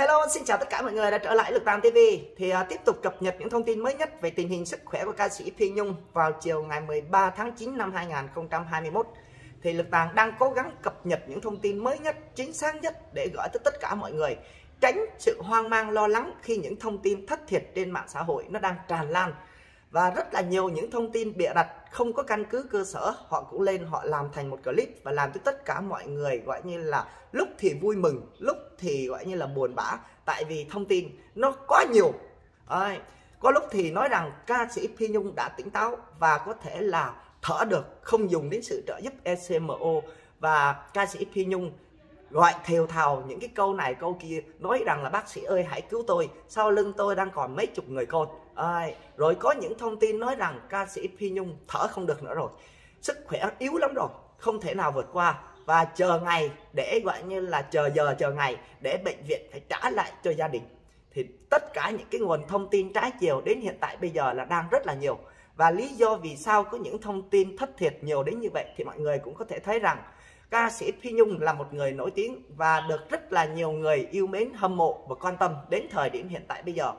Hello, xin chào tất cả mọi người đã trở lại Lực Tam TV. Thì uh, tiếp tục cập nhật những thông tin mới nhất về tình hình sức khỏe của ca sĩ Phi Nhung vào chiều ngày 13 tháng 9 năm 2021. Thì Lực Tàng đang cố gắng cập nhật những thông tin mới nhất, chính xác nhất để gửi tới tất cả mọi người. Tránh sự hoang mang lo lắng khi những thông tin thất thiệt trên mạng xã hội nó đang tràn lan. Và rất là nhiều những thông tin bịa đặt không có căn cứ cơ sở họ cũng lên họ làm thành một clip và làm cho tất cả mọi người gọi như là lúc thì vui mừng lúc thì gọi như là buồn bã. Tại vì thông tin nó quá nhiều. À, có lúc thì nói rằng ca sĩ Phi Nhung đã tỉnh táo và có thể là thở được không dùng đến sự trợ giúp ECMO và ca sĩ Phi Nhung gọi thều thào những cái câu này câu kia nói rằng là bác sĩ ơi hãy cứu tôi sau lưng tôi đang còn mấy chục người con à, rồi có những thông tin nói rằng ca sĩ Phi Nhung thở không được nữa rồi. Sức khỏe yếu lắm rồi không thể nào vượt qua. Và chờ ngày để gọi như là chờ giờ chờ ngày để bệnh viện phải trả lại cho gia đình. Thì tất cả những cái nguồn thông tin trái chiều đến hiện tại bây giờ là đang rất là nhiều. Và lý do vì sao có những thông tin thất thiệt nhiều đến như vậy thì mọi người cũng có thể thấy rằng ca sĩ Phi Nhung là một người nổi tiếng và được rất là nhiều người yêu mến hâm mộ và quan tâm đến thời điểm hiện tại bây giờ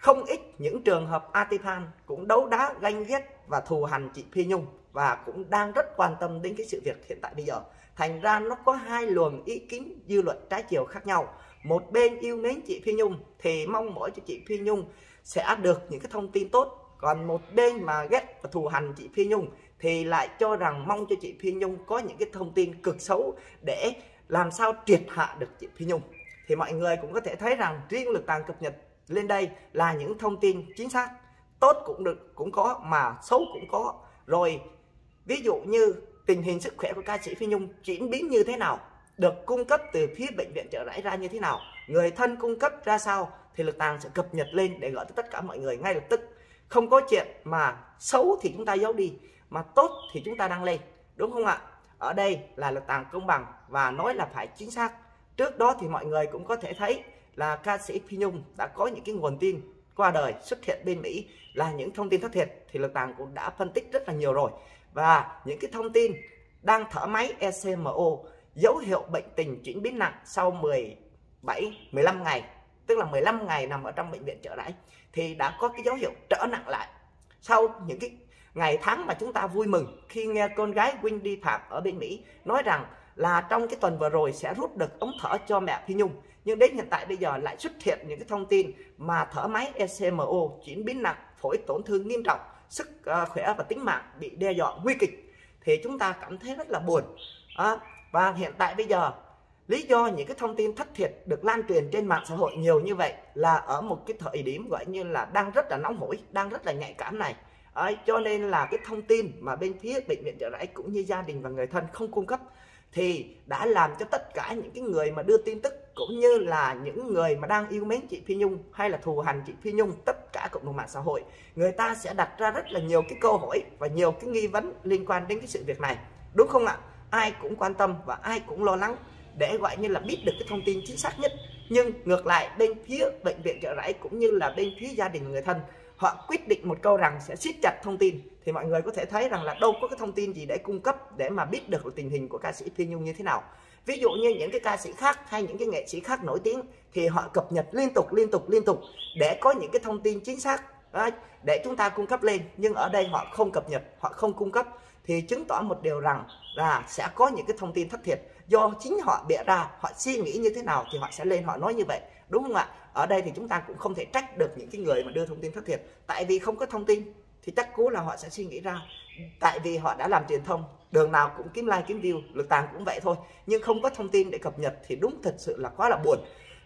không ít những trường hợp Atipan cũng đấu đá ganh ghét và thù hành chị Phi Nhung và cũng đang rất quan tâm đến cái sự việc hiện tại bây giờ. Thành ra nó có hai luồng ý kiến dư luận trái chiều khác nhau. Một bên yêu mến chị Phi Nhung thì mong mỏi cho chị Phi Nhung sẽ được những cái thông tin tốt. Còn một bên mà ghét và thù hành chị Phi Nhung thì lại cho rằng mong cho chị Phi Nhung có những cái thông tin cực xấu để làm sao triệt hạ được chị Phi Nhung. Thì mọi người cũng có thể thấy rằng riêng lực tàng cập nhật lên đây là những thông tin chính xác, tốt cũng được, cũng có mà xấu cũng có. Rồi, ví dụ như tình hình sức khỏe của ca sĩ Phi Nhung chuyển biến như thế nào, được cung cấp từ phía bệnh viện trợ rẫy ra như thế nào, người thân cung cấp ra sao thì lực tàng sẽ cập nhật lên để gửi tới tất cả mọi người ngay lập tức. Không có chuyện mà xấu thì chúng ta giấu đi, mà tốt thì chúng ta đăng lên, đúng không ạ? Ở đây là lực tàng công bằng và nói là phải chính xác. Trước đó thì mọi người cũng có thể thấy là ca sĩ Phi Nhung đã có những cái nguồn tin qua đời xuất hiện bên Mỹ là những thông tin thất thiệt thì lực tàng cũng đã phân tích rất là nhiều rồi. Và những cái thông tin đang thở máy ECMO dấu hiệu bệnh tình chuyển biến nặng sau 17 15 ngày, tức là 15 ngày nằm ở trong bệnh viện trở lại thì đã có cái dấu hiệu trở nặng lại. Sau những cái ngày tháng mà chúng ta vui mừng khi nghe con gái Wendy Phạm ở bên Mỹ nói rằng là trong cái tuần vừa rồi sẽ rút được ống thở cho mẹ Phi Nhung nhưng đến hiện tại bây giờ lại xuất hiện những cái thông tin mà thở máy ECMO chuyển biến nặng phổi tổn thương nghiêm trọng sức uh, khỏe và tính mạng bị đe dọa nguy kịch. Thì chúng ta cảm thấy rất là buồn. À, và hiện tại bây giờ lý do những cái thông tin thất thiệt được lan truyền trên mạng xã hội nhiều như vậy là ở một cái thời điểm gọi như là đang rất là nóng hổi đang rất là nhạy cảm này. À, cho nên là cái thông tin mà bên phía bệnh viện trợ rẫy cũng như gia đình và người thân không cung cấp thì đã làm cho tất cả những cái người mà đưa tin tức cũng như là những người mà đang yêu mến chị Phi Nhung hay là thù hành chị Phi Nhung, tất cả cộng đồng mạng xã hội, người ta sẽ đặt ra rất là nhiều cái câu hỏi và nhiều cái nghi vấn liên quan đến cái sự việc này, đúng không ạ? Ai cũng quan tâm và ai cũng lo lắng để gọi như là biết được cái thông tin chính xác nhất. Nhưng ngược lại, bên phía bệnh viện trợ rẫy cũng như là bên phía gia đình người thân, họ quyết định một câu rằng sẽ siết chặt thông tin. Thì mọi người có thể thấy rằng là đâu có cái thông tin gì để cung cấp để mà biết được tình hình của ca sĩ Phi Nhung như thế nào ví dụ như những cái ca sĩ khác hay những cái nghệ sĩ khác nổi tiếng thì họ cập nhật liên tục liên tục liên tục để có những cái thông tin chính xác để chúng ta cung cấp lên. Nhưng ở đây họ không cập nhật, họ không cung cấp thì chứng tỏ một điều rằng là sẽ có những cái thông tin thất thiệt. Do chính họ bịa ra, họ suy nghĩ như thế nào thì họ sẽ lên họ nói như vậy, đúng không ạ? Ở đây thì chúng ta cũng không thể trách được những cái người mà đưa thông tin thất thiệt. Tại vì không có thông tin thì chắc cú là họ sẽ suy nghĩ ra. Tại vì họ đã làm truyền thông đường nào cũng kiếm like kiếm view lực tàng cũng vậy thôi. Nhưng không có thông tin để cập nhật thì đúng thật sự là quá là buồn.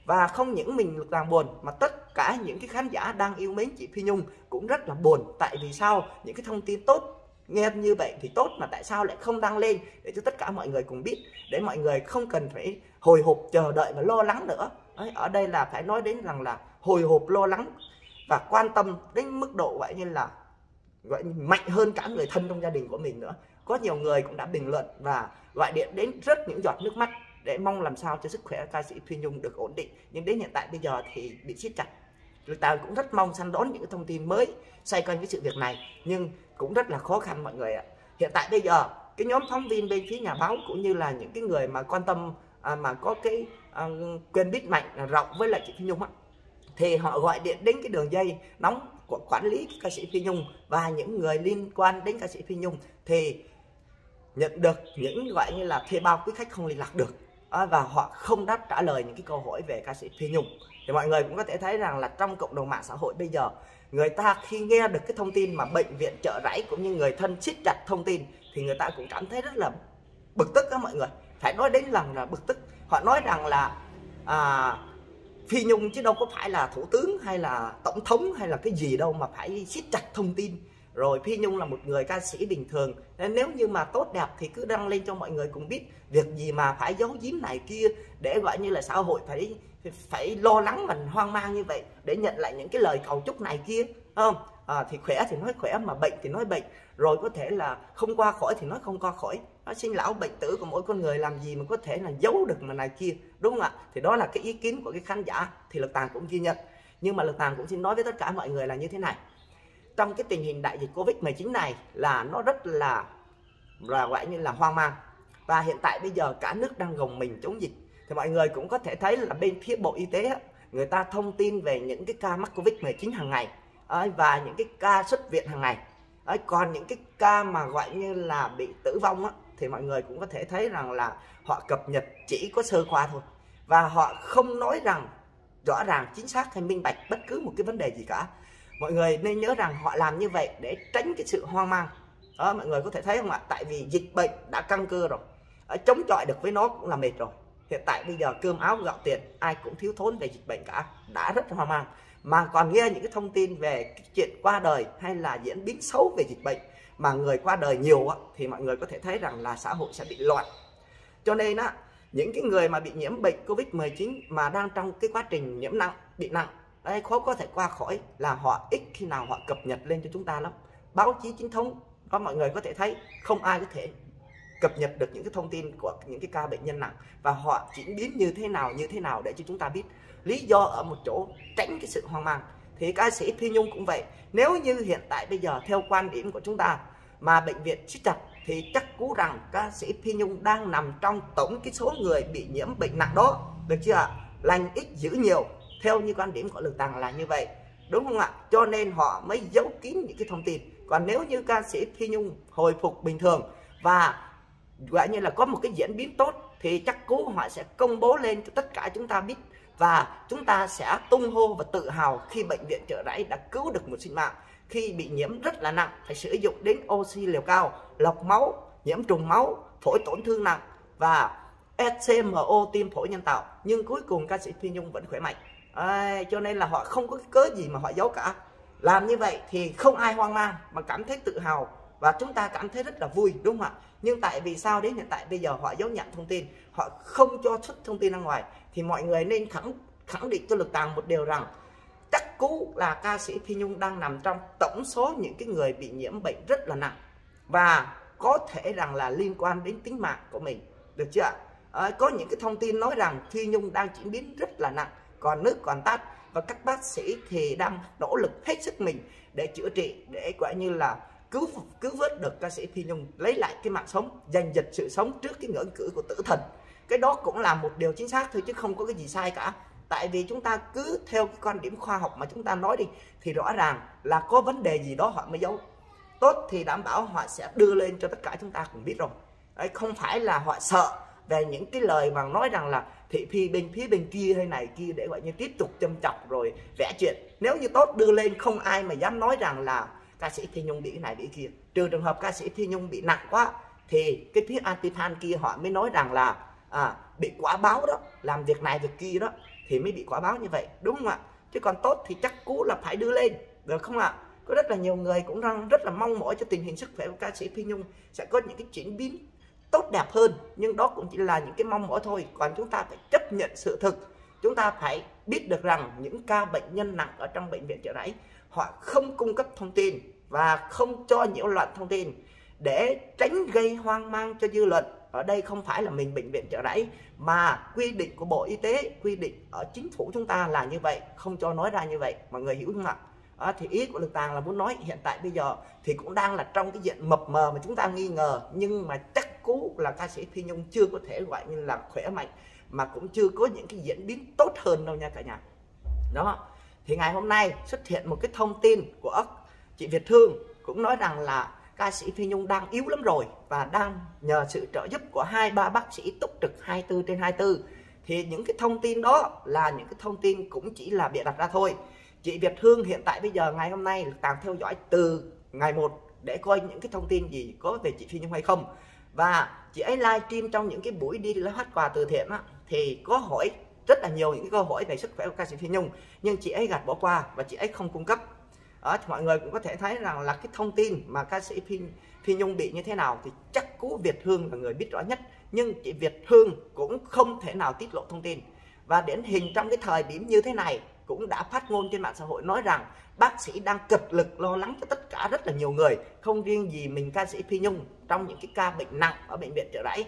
Và không những mình lực tàng buồn mà tất cả những cái khán giả đang yêu mến chị Phi Nhung cũng rất là buồn. Tại vì sao? Những cái thông tin tốt nghe như vậy thì tốt mà tại sao lại không đăng lên? Để cho tất cả mọi người cùng biết để mọi người không cần phải hồi hộp chờ đợi và lo lắng nữa. Đấy, ở đây là phải nói đến rằng là hồi hộp lo lắng và quan tâm đến mức độ gọi như là gọi như mạnh hơn cả người thân trong gia đình của mình nữa có nhiều người cũng đã bình luận và gọi điện đến rất những giọt nước mắt để mong làm sao cho sức khỏe ca sĩ Phi Nhung được ổn định. Nhưng đến hiện tại bây giờ thì bị siết chặt. Chúng ta cũng rất mong săn đón những thông tin mới xoay quanh cái sự việc này nhưng cũng rất là khó khăn mọi người ạ. Hiện tại bây giờ cái nhóm phóng viên bên phía nhà báo cũng như là những cái người mà quan tâm à, mà có cái à, quyền biết mạnh rộng với lại chị Phi Nhung á thì họ gọi điện đến cái đường dây nóng của quản lý ca sĩ Phi Nhung và những người liên quan đến ca sĩ Phi Nhung. Thì nhận được những gọi như là thuê bao quý khách không liên lạc được. Và họ không đáp trả lời những cái câu hỏi về ca sĩ Phi Nhung. Thì mọi người cũng có thể thấy rằng là trong cộng đồng mạng xã hội bây giờ người ta khi nghe được cái thông tin mà bệnh viện trợ rẫy cũng như người thân siết chặt thông tin thì người ta cũng cảm thấy rất là bực tức đó mọi người. Phải nói đến rằng là bực tức. Họ nói rằng là à, phi nhung chứ đâu có phải là thủ tướng hay là tổng thống hay là cái gì đâu mà phải siết chặt thông tin rồi phi nhung là một người ca sĩ bình thường. Nên nếu như mà tốt đẹp thì cứ đăng lên cho mọi người cùng biết việc gì mà phải giấu giếm này kia để gọi như là xã hội phải phải lo lắng và hoang mang như vậy để nhận lại những cái lời cầu chúc này kia không? À, thì khỏe thì nói khỏe mà bệnh thì nói bệnh. Rồi có thể là không qua khỏi thì nói không qua khỏi. Nó sinh lão bệnh tử của mỗi con người làm gì mà có thể là giấu được mà này kia đúng không ạ? Thì đó là cái ý kiến của cái khán giả thì lực tàng cũng ghi nhận. Nhưng mà lực tàng cũng xin nói với tất cả mọi người là như thế này trong cái tình hình đại dịch covid 19 này là nó rất là là gọi như là hoang mang. Và hiện tại bây giờ cả nước đang gồng mình chống dịch. Thì mọi người cũng có thể thấy là bên phía bộ y tế người ta thông tin về những cái ca mắc covid 19 hàng ngày. Và những cái ca xuất viện hàng ngày. Còn những cái ca mà gọi như là bị tử vong á, thì mọi người cũng có thể thấy rằng là họ cập nhật chỉ có sơ qua thôi. Và họ không nói rằng rõ ràng chính xác hay minh bạch bất cứ một cái vấn đề gì cả mọi người nên nhớ rằng họ làm như vậy để tránh cái sự hoang mang. Đó mọi người có thể thấy không ạ? Tại vì dịch bệnh đã căng cơ rồi. Ở chống chọi được với nó cũng là mệt rồi. Hiện tại bây giờ cơm áo gạo tiền ai cũng thiếu thốn về dịch bệnh cả. Đã rất hoang mang. Mà còn nghe những cái thông tin về cái chuyện qua đời hay là diễn biến xấu về dịch bệnh mà người qua đời nhiều á, thì mọi người có thể thấy rằng là xã hội sẽ bị loạn. Cho nên á những cái người mà bị nhiễm bệnh covid 19 mà đang trong cái quá trình nhiễm nặng bị nặng đây khó có thể qua khỏi là họ ít khi nào họ cập nhật lên cho chúng ta lắm. Báo chí chính thống có mọi người có thể thấy, không ai có thể cập nhật được những cái thông tin của những cái ca bệnh nhân nặng. Và họ diễn biến như thế nào, như thế nào để cho chúng ta biết. Lý do ở một chỗ, tránh cái sự hoang mang. Thì ca sĩ Phi Nhung cũng vậy. Nếu như hiện tại bây giờ, theo quan điểm của chúng ta, mà bệnh viện siết chặt, thì chắc cú rằng ca sĩ Phi Nhung đang nằm trong tổng cái số người bị nhiễm bệnh nặng đó. Được chưa ạ? Lành ít giữ nhiều theo như quan điểm của lực tàng là như vậy. Đúng không ạ? Cho nên họ mới giấu kín những cái thông tin. Còn nếu như ca sĩ Phi Nhung hồi phục bình thường và gọi như là có một cái diễn biến tốt, thì chắc cú họ sẽ công bố lên cho tất cả chúng ta biết và chúng ta sẽ tung hô và tự hào khi bệnh viện trợ rẫy đã cứu được một sinh mạng. Khi bị nhiễm rất là nặng, phải sử dụng đến oxy liều cao, lọc máu, nhiễm trùng máu, phổi tổn thương nặng và ecmo tim phổi nhân tạo. Nhưng cuối cùng ca sĩ Phi Nhung vẫn khỏe mạnh à, cho nên là họ không có cớ gì mà họ giấu cả. Làm như vậy thì không ai hoang mang mà cảm thấy tự hào. Và chúng ta cảm thấy rất là vui đúng không ạ? Nhưng tại vì sao đến hiện tại bây giờ họ giấu nhận thông tin họ không cho xuất thông tin ra ngoài thì mọi người nên khẳng khẳng định cho lực tàng một điều rằng chắc cú là ca sĩ Phi Nhung đang nằm trong tổng số những cái người bị nhiễm bệnh rất là nặng. Và có thể rằng là liên quan đến tính mạng của mình được chưa ạ? À, có những cái thông tin nói rằng Phi Nhung đang chuyển biến rất là nặng còn nước còn tắt và các bác sĩ thì đang nỗ lực hết sức mình để chữa trị để gọi như là cứu cứu vớt được ca sĩ Phi Nhung lấy lại cái mạng sống giành giật sự sống trước cái ngưỡng cửa của tử thần. Cái đó cũng là một điều chính xác thôi chứ không có cái gì sai cả. Tại vì chúng ta cứ theo cái quan điểm khoa học mà chúng ta nói đi thì rõ ràng là có vấn đề gì đó họ mới giấu. Tốt thì đảm bảo họ sẽ đưa lên cho tất cả chúng ta cùng biết rồi. Đấy, không phải là họ sợ về những cái lời mà nói rằng là thị phi bên phía bên kia hay này kia để gọi như tiếp tục châm chọc rồi vẽ chuyện. Nếu như tốt đưa lên không ai mà dám nói rằng là ca sĩ Phi Nhung bị này bị kia. Trừ trường hợp ca sĩ Phi Nhung bị nặng quá thì cái phía anti fan kia họ mới nói rằng là à, bị quả báo đó làm việc này việc kia đó thì mới bị quả báo như vậy. Đúng không ạ? Chứ còn tốt thì chắc cú là phải đưa lên được không ạ? Có rất là nhiều người cũng đang rất là mong mỏi cho tình hình sức khỏe của ca sĩ Phi Nhung sẽ có những cái chuyển biến tốt đẹp hơn nhưng đó cũng chỉ là những cái mong mỏi thôi. Còn chúng ta phải chấp nhận sự thực. Chúng ta phải biết được rằng những ca bệnh nhân nặng ở trong bệnh viện trợ rẫy họ không cung cấp thông tin và không cho nhiễu loạn thông tin để tránh gây hoang mang cho dư luận. Ở đây không phải là mình bệnh viện trợ rẫy mà quy định của bộ y tế quy định ở chính phủ chúng ta là như vậy. Không cho nói ra như vậy mọi người hiểu không ạ? À, thì ý của lực tàng là muốn nói hiện tại bây giờ thì cũng đang là trong cái diện mập mờ mà chúng ta nghi ngờ. Nhưng mà chắc cú là ca sĩ phi nhung chưa có thể gọi như là khỏe mạnh, mà cũng chưa có những cái diễn biến tốt hơn đâu nha cả nhà. Đó. Thì ngày hôm nay xuất hiện một cái thông tin của chị Việt Thương cũng nói rằng là ca sĩ Phi Nhung đang yếu lắm rồi và đang nhờ sự trợ giúp của hai, ba bác sĩ túc trực 24 trên 24 thì những cái thông tin đó là những cái thông tin cũng chỉ là bịa đặt ra thôi. Chị Việt Hương hiện tại bây giờ ngày hôm nay đang theo dõi từ ngày 1 để coi những cái thông tin gì có về chị Phi Nhung hay không và chị ấy livestream trong những cái buổi đi phát quà từ thiện á, thì có hỏi rất là nhiều những cái câu hỏi về sức khỏe của ca sĩ Phi Nhung nhưng chị ấy gạt bỏ qua và chị ấy không cung cấp. Đó, thì mọi người cũng có thể thấy rằng là cái thông tin mà ca sĩ Phi, Phi Nhung bị như thế nào thì chắc cú Việt Hương là người biết rõ nhất nhưng chị Việt Hương cũng không thể nào tiết lộ thông tin. Và điển hình trong cái thời điểm như thế này cũng đã phát ngôn trên mạng xã hội nói rằng bác sĩ đang cực lực lo lắng cho tất cả rất là nhiều người, không riêng gì mình ca sĩ Phi Nhung trong những cái ca bệnh nặng ở bệnh viện trợ rẫy.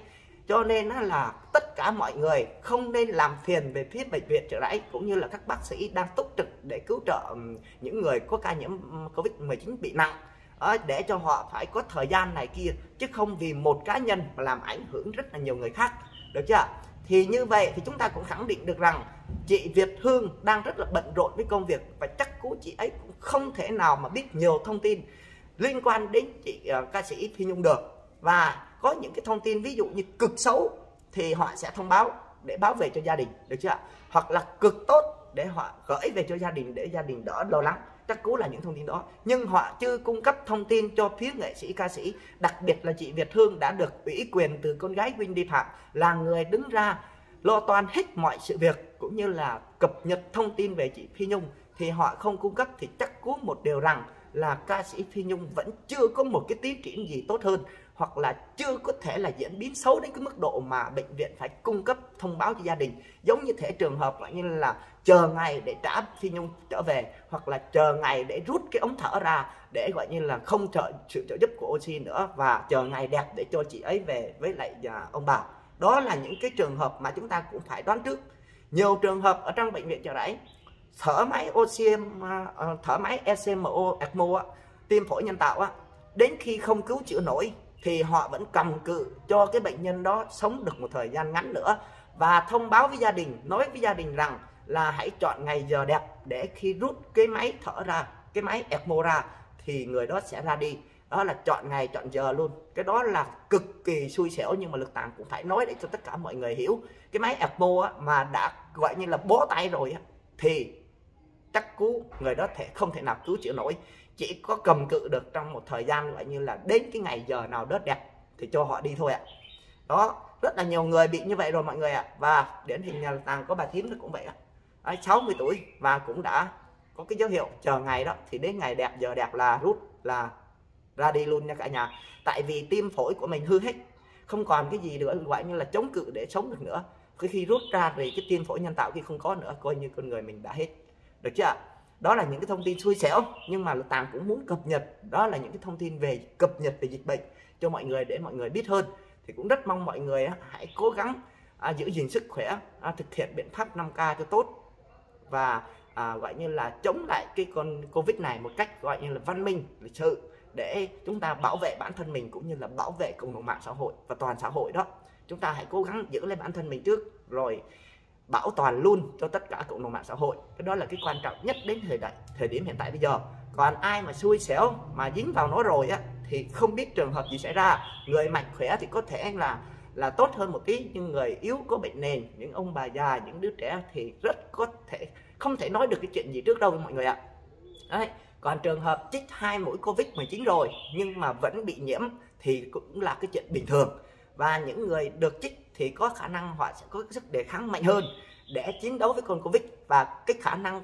Cho nên là tất cả mọi người không nên làm phiền về phía bệnh viện trợ rẫy, cũng như là các bác sĩ đang túc trực để cứu trợ những người có ca nhiễm covid 19 bị nặng. Ờ, để cho họ phải có thời gian này kia, chứ không vì một cá nhân mà làm ảnh hưởng rất là nhiều người khác. Được chưa? Thì như vậy thì chúng ta cũng khẳng định được rằng chị Việt Hương đang rất là bận rộn với công việc và chắc cú chị ấy cũng không thể nào mà biết nhiều thông tin liên quan đến chị uh, ca sĩ Phi Nhung được. Và có những cái thông tin ví dụ như cực xấu thì họ sẽ thông báo để báo về cho gia đình được chưa hoặc là cực tốt để họ gửi về cho gia đình để gia đình đỡ lo lắng chắc cú là những thông tin đó. Nhưng họ chưa cung cấp thông tin cho phía nghệ sĩ ca sĩ. Đặc biệt là chị Việt Hương đã được ủy quyền từ con gái Wendy Phạm là người đứng ra lo toan hết mọi sự việc, cũng như là cập nhật thông tin về chị Phi Nhung. Thì họ không cung cấp thì chắc cú một điều rằng là ca sĩ Phi Nhung vẫn chưa có một cái tiến triển gì tốt hơn hoặc là chưa có thể là diễn biến xấu đến cái mức độ mà bệnh viện phải cung cấp thông báo cho gia đình. Giống như thể trường hợp gọi như là chờ ngày để trả Phi Nhung trở về, hoặc là chờ ngày để rút cái ống thở ra để gọi như là không trợ, sự trợ giúp của oxy nữa và chờ ngày đẹp để cho chị ấy về với lại à, ông bà. Đó là những cái trường hợp mà chúng ta cũng phải đoán trước. Nhiều trường hợp ở trong bệnh viện chợ rẫy thở máy oxy à, ờ, thở máy ECMO ECMO e tim phổi nhân tạo đến khi không cứu chữa nổi thì họ vẫn cầm cự cho cái bệnh nhân đó sống được một thời gian ngắn nữa. Và thông báo với gia đình nói với gia đình rằng là hãy chọn ngày giờ đẹp để khi rút cái máy thở ra cái máy ECMO ra thì người đó sẽ ra đi. Đó là chọn ngày chọn giờ luôn. Cái đó là cực kỳ xui xẻo nhưng mà lực tàng cũng phải nói để cho tất cả mọi người hiểu. Cái máy ECMO á, mà đã gọi như là bó tay rồi á, thì chắc cú người đó thể không thể nào cứu chữa nổi chỉ có cầm cự được trong một thời gian gọi như là đến cái ngày giờ nào đất đẹp thì cho họ đi thôi ạ. Đó rất là nhiều người bị như vậy rồi mọi người ạ. Và điển hình nhà tàng có bà thím cũng vậy ạ. À, 60 tuổi và cũng đã có cái dấu hiệu chờ ngày đó thì đến ngày đẹp giờ đẹp là rút là ra đi luôn nha cả nhà. Tại vì tim phổi của mình hư hết không còn cái gì nữa gọi như là chống cự để sống được nữa. Cái khi rút ra thì cái tim phổi nhân tạo khi không có nữa coi như con người mình đã hết. Được chưa ạ? Đó là những cái thông tin xui xẻo nhưng mà tàng cũng muốn cập nhật. Đó là những cái thông tin về cập nhật về dịch bệnh cho mọi người để mọi người biết hơn. Thì cũng rất mong mọi người hãy cố gắng à, giữ gìn sức khỏe à, thực hiện biện pháp 5K cho tốt. Và à, gọi như là chống lại cái con Covid này một cách gọi như là văn minh lịch sự để chúng ta bảo vệ bản thân mình cũng như là bảo vệ cộng đồng mạng xã hội và toàn xã hội đó. Chúng ta hãy cố gắng giữ lấy bản thân mình trước rồi bảo toàn luôn cho tất cả cộng đồng mạng xã hội. Cái đó là cái quan trọng nhất đến thời đại, thời điểm hiện tại bây giờ. Còn ai mà xui xẻo mà dính vào nó rồi á, thì không biết trường hợp gì xảy ra. Người mạnh khỏe thì có thể là là tốt hơn một tí, nhưng người yếu có bệnh nền, những ông bà già, những đứa trẻ thì rất có thể không thể nói được cái chuyện gì trước đâu mọi người ạ. Đấy, còn trường hợp chích hai mũi covid 19 rồi, nhưng mà vẫn bị nhiễm thì cũng là cái chuyện bình thường. Và những người được chích thì có khả năng họ sẽ có sức đề kháng mạnh hơn để chiến đấu với con covid. Và cái khả năng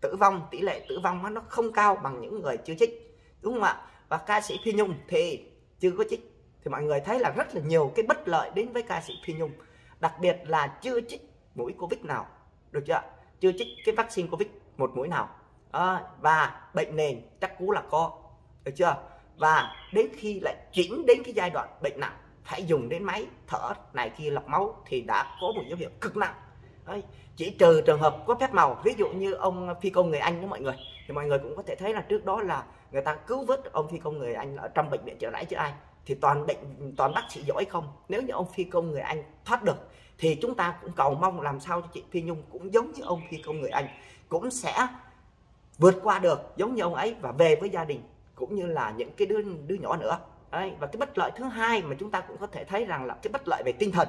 tử vong tỷ lệ tử vong nó không cao bằng những người chưa chích đúng không ạ? Và ca sĩ phi nhung thì chưa có chích thì mọi người thấy là rất là nhiều cái bất lợi đến với ca sĩ phi nhung đặc biệt là chưa chích mũi covid nào được chưa chưa chích cái vaccine covid một mũi nào. À, và bệnh nền chắc cú là có được chưa và đến khi lại chuyển đến cái giai đoạn bệnh nặng phải dùng đến máy thở này kia lọc máu thì đã có một dấu hiệu cực nặng. Đấy, chỉ trừ trường hợp có phép màu ví dụ như ông phi công người anh đó mọi người thì mọi người cũng có thể thấy là trước đó là người ta cứu vớt ông phi công người anh ở trong bệnh viện trở lại chứ ai thì toàn bệnh toàn bác sĩ giỏi không? Nếu như ông phi công người anh thoát được thì chúng ta cũng cầu mong làm sao cho chị Phi Nhung cũng giống như ông Phi công người Anh cũng sẽ vượt qua được giống như ông ấy và về với gia đình cũng như là những cái đứa đứa nhỏ nữa. Đấy, và cái bất lợi thứ hai mà chúng ta cũng có thể thấy rằng là cái bất lợi về tinh thần.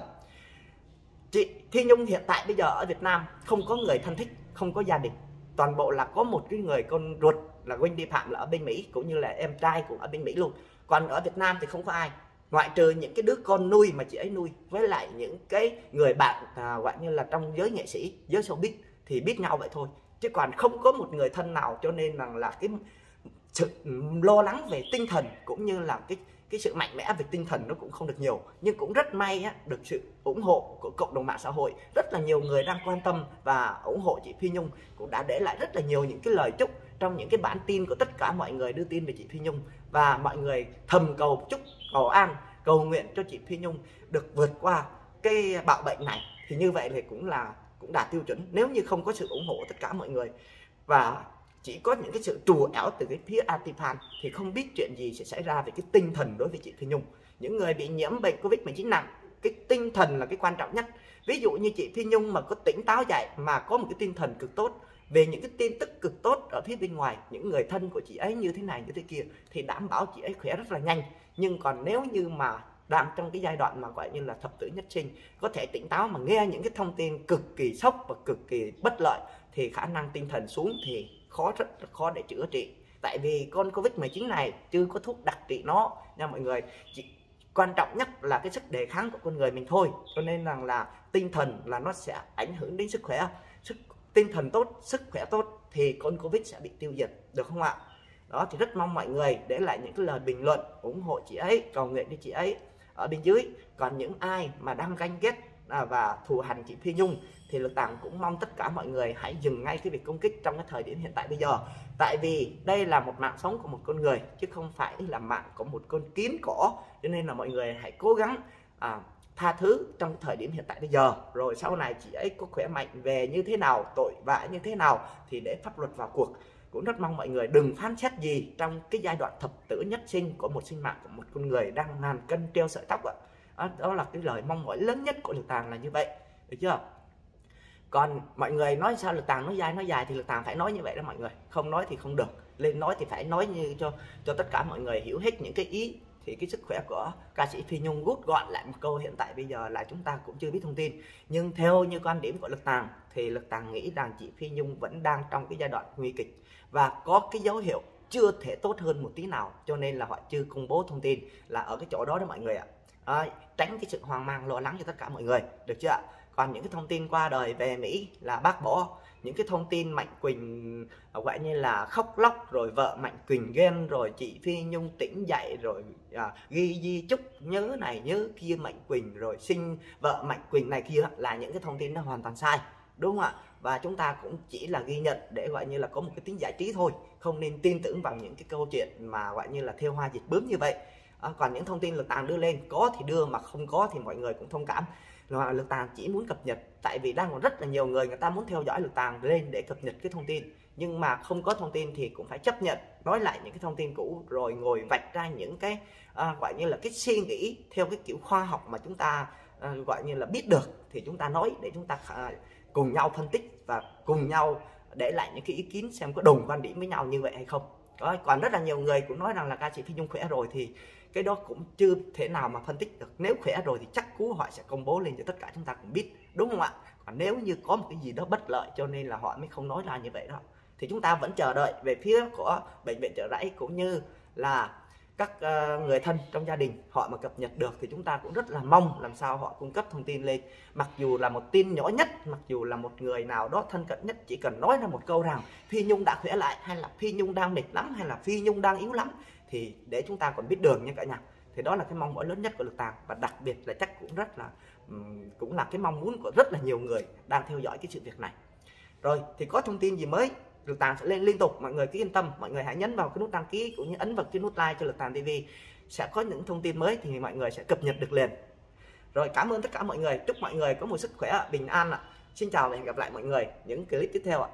Chị Thi Nhung hiện tại bây giờ ở Việt Nam không có người thân thích không có gia đình. Toàn bộ là có một cái người con ruột là Wendy Phạm là ở bên Mỹ cũng như là em trai cũng ở bên Mỹ luôn. Còn ở Việt Nam thì không có ai. Ngoại trừ những cái đứa con nuôi mà chị ấy nuôi với lại những cái người bạn à, gọi như là trong giới nghệ sĩ giới showbiz thì biết nhau vậy thôi. Chứ còn không có một người thân nào cho nên rằng là cái sự ừ, lo lắng về tinh thần cũng như là cái cái sự mạnh mẽ về tinh thần nó cũng không được nhiều. Nhưng cũng rất may á, được sự ủng hộ của cộng đồng mạng xã hội. Rất là nhiều người đang quan tâm và ủng hộ chị Phi Nhung cũng đã để lại rất là nhiều những cái lời chúc trong những cái bản tin của tất cả mọi người đưa tin về chị Phi Nhung. Và mọi người thầm cầu chúc cầu an cầu nguyện cho chị Phi Nhung được vượt qua cái bạo bệnh này. Thì như vậy thì cũng là cũng đạt tiêu chuẩn nếu như không có sự ủng hộ của tất cả mọi người. Và chỉ có những cái sự trù ẻo từ cái phía Atipan thì không biết chuyện gì sẽ xảy ra về cái tinh thần đối với chị Phi Nhung. Những người bị nhiễm bệnh Covid-19 nặng, cái tinh thần là cái quan trọng nhất. Ví dụ như chị Phi Nhung mà có tỉnh táo dậy, mà có một cái tinh thần cực tốt, về những cái tin tức cực tốt ở phía bên ngoài, những người thân của chị ấy như thế này, như thế kia, thì đảm bảo chị ấy khỏe rất là nhanh. Nhưng còn nếu như mà đang trong cái giai đoạn mà gọi như là thập tử nhất sinh, có thể tỉnh táo mà nghe những cái thông tin cực kỳ sốc và cực kỳ bất lợi, thì khả năng tinh thần xuống thì khó rất rất khó để chữa trị. Tại vì con covid 19 này chưa có thuốc đặc trị nó. Nha mọi người, chỉ quan trọng nhất là cái sức đề kháng của con người mình thôi. Cho nên rằng là tinh thần là nó sẽ ảnh hưởng đến sức khỏe. Sức, tinh thần tốt, sức khỏe tốt thì con covid sẽ bị tiêu diệt, được không ạ? Đó, thì rất mong mọi người để lại những cái lời bình luận, ủng hộ chị ấy, cầu nguyện cho chị ấy ở bên dưới. Còn những ai mà đang ganh ghét À, và thù hành chị Phi Nhung thì lực tàng cũng mong tất cả mọi người hãy dừng ngay cái việc công kích trong cái thời điểm hiện tại bây giờ. Tại vì đây là một mạng sống của một con người chứ không phải là mạng của một con kiến cỏ. Cho nên là mọi người hãy cố gắng à, tha thứ trong thời điểm hiện tại bây giờ. Rồi sau này chị ấy có khỏe mạnh về như thế nào tội vạ như thế nào thì để pháp luật vào cuộc. Cũng rất mong mọi người đừng phán xét gì trong cái giai đoạn thập tử nhất sinh của một sinh mạng của một con người đang ngàn cân treo sợi tóc ạ đó, đó là cái lời mong mỏi lớn nhất của lực tàng là như vậy. Được chưa? Còn mọi người nói sao lực tàng nói dài nói dài thì lực tàng phải nói như vậy đó mọi người. Không nói thì không được. Lên nói thì phải nói như cho cho tất cả mọi người hiểu hết những cái ý. Thì cái sức khỏe của ca sĩ Phi Nhung rút gọn lại một câu hiện tại bây giờ là chúng ta cũng chưa biết thông tin. Nhưng theo như quan điểm của lực tàng thì lực tàng nghĩ rằng chị Phi Nhung vẫn đang trong cái giai đoạn nguy kịch và có cái dấu hiệu chưa thể tốt hơn một tí nào cho nên là họ chưa công bố thông tin là ở cái chỗ đó đó mọi người ạ à, tránh cái sự hoang mang lo lắng cho tất cả mọi người. Được chưa ạ? Còn những cái thông tin qua đời về Mỹ là bác bỏ. Những cái thông tin Mạnh Quỳnh à, gọi như là khóc lóc rồi vợ Mạnh Quỳnh ghen rồi chị Phi Nhung tỉnh dậy rồi à, ghi di chúc nhớ này nhớ kia Mạnh Quỳnh rồi sinh vợ Mạnh Quỳnh này kia là những cái thông tin nó hoàn toàn sai. Đúng không ạ? Và chúng ta cũng chỉ là ghi nhận để gọi như là có một cái tính giải trí thôi. Không nên tin tưởng vào những cái câu chuyện mà gọi như là theo hoa dịch bướm như vậy à, còn những thông tin lực tàng đưa lên có thì đưa mà không có thì mọi người cũng thông cảm. Là lực tàng chỉ muốn cập nhật tại vì đang còn rất là nhiều người người ta muốn theo dõi lực tàng lên để cập nhật cái thông tin. Nhưng mà không có thông tin thì cũng phải chấp nhận nói lại những cái thông tin cũ rồi ngồi vạch ra những cái à, gọi như là cái suy nghĩ theo cái kiểu khoa học mà chúng ta à, gọi như là biết được thì chúng ta nói để chúng ta à, cùng nhau phân tích và cùng nhau để lại những cái ý kiến xem có đồng quan điểm với nhau như vậy hay không đó, còn rất là nhiều người cũng nói rằng là ca sĩ phi nhung khỏe rồi thì cái đó cũng chưa thể nào mà phân tích được. Nếu khỏe rồi thì chắc cú họ sẽ công bố lên cho tất cả chúng ta cũng biết đúng không ạ? Còn nếu như có một cái gì đó bất lợi cho nên là họ mới không nói ra như vậy đó. Thì chúng ta vẫn chờ đợi về phía của bệnh viện trợ rẫy cũng như là các uh, người thân trong gia đình họ mà cập nhật được thì chúng ta cũng rất là mong làm sao họ cung cấp thông tin lên. Mặc dù là một tin nhỏ nhất mặc dù là một người nào đó thân cận nhất chỉ cần nói ra một câu rằng phi nhung đã khỏe lại hay là phi nhung đang mệt lắm hay là phi nhung đang yếu lắm thì để chúng ta còn biết đường nha cả nhà. Thì đó là cái mong mỏi lớn nhất của lực tàng. Và đặc biệt là chắc cũng rất là cũng là cái mong muốn của rất là nhiều người đang theo dõi cái sự việc này. Rồi thì có thông tin gì mới? Lực tàng sẽ lên liên tục, mọi người cứ yên tâm, mọi người hãy nhấn vào cái nút đăng ký cũng như ấn vào cái nút like cho lực tàng tv sẽ có những thông tin mới thì mọi người sẽ cập nhật được liền. Rồi, cảm ơn tất cả mọi người. Chúc mọi người có một sức khỏe bình an ạ. Xin chào và hẹn gặp lại mọi người những clip tiếp theo ạ.